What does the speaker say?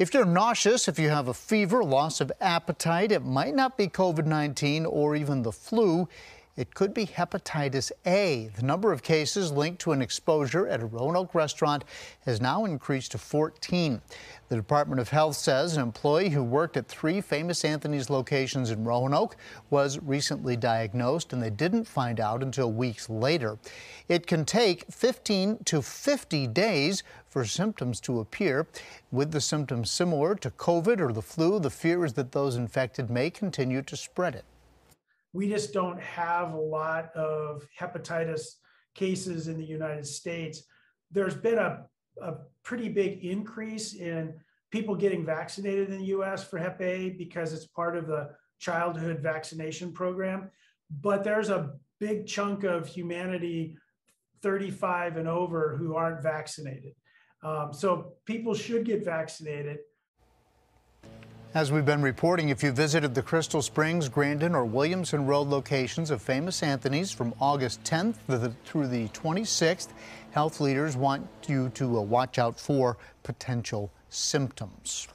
If you're nauseous, if you have a fever, loss of appetite, it might not be COVID 19 or even the flu. It could be hepatitis A. The number of cases linked to an exposure at a Roanoke restaurant has now increased to 14. The Department of Health says an employee who worked at three famous Anthony's locations in Roanoke was recently diagnosed, and they didn't find out until weeks later. It can take 15 to 50 days for symptoms to appear. With the symptoms similar to COVID or the flu, the fear is that those infected may continue to spread it we just don't have a lot of hepatitis cases in the United States. There's been a, a pretty big increase in people getting vaccinated in the US for Hep A because it's part of the childhood vaccination program. But there's a big chunk of humanity 35 and over who aren't vaccinated. Um, so people should get vaccinated. As we've been reporting, if you visited the Crystal Springs, Grandin, or Williamson Road locations of Famous Anthony's from August 10th through the 26th, health leaders want you to uh, watch out for potential symptoms.